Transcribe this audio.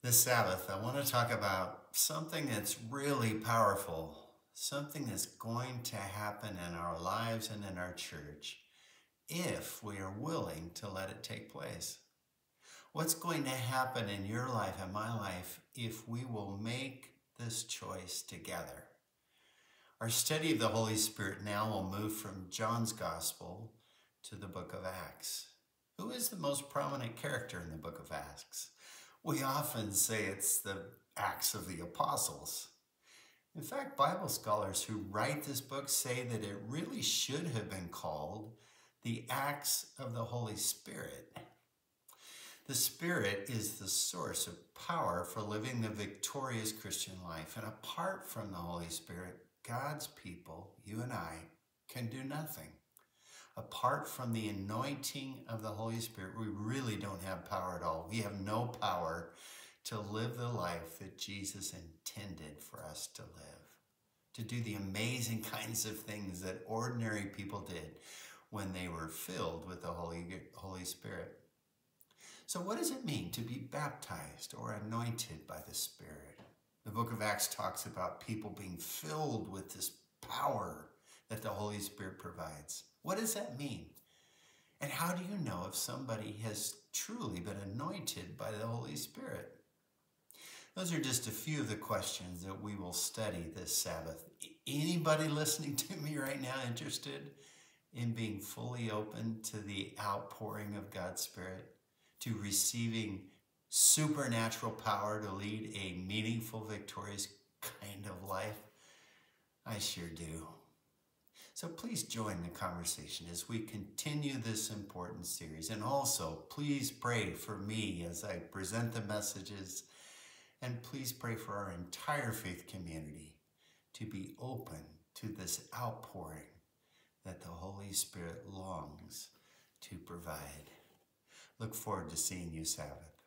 This Sabbath, I want to talk about something that's really powerful, something that's going to happen in our lives and in our church if we are willing to let it take place. What's going to happen in your life and my life if we will make this choice together? Our study of the Holy Spirit now will move from John's Gospel to the book of Acts. Who is the most prominent character in the book of Acts? We often say it's the Acts of the Apostles. In fact, Bible scholars who write this book say that it really should have been called the Acts of the Holy Spirit. The Spirit is the source of power for living the victorious Christian life. And apart from the Holy Spirit, God's people, you and I, can do nothing. Apart from the anointing of the Holy Spirit, we really don't have power at all. We have no power to live the life that Jesus intended for us to live, to do the amazing kinds of things that ordinary people did when they were filled with the Holy, Holy Spirit. So, what does it mean to be baptized or anointed by the Spirit? The book of Acts talks about people being filled with this power that the Holy Spirit provides. What does that mean? And how do you know if somebody has truly been anointed by the Holy Spirit? Those are just a few of the questions that we will study this Sabbath. Anybody listening to me right now interested in being fully open to the outpouring of God's Spirit, to receiving supernatural power to lead a meaningful, victorious kind of life? I sure do. So please join the conversation as we continue this important series. And also, please pray for me as I present the messages. And please pray for our entire faith community to be open to this outpouring that the Holy Spirit longs to provide. Look forward to seeing you Sabbath.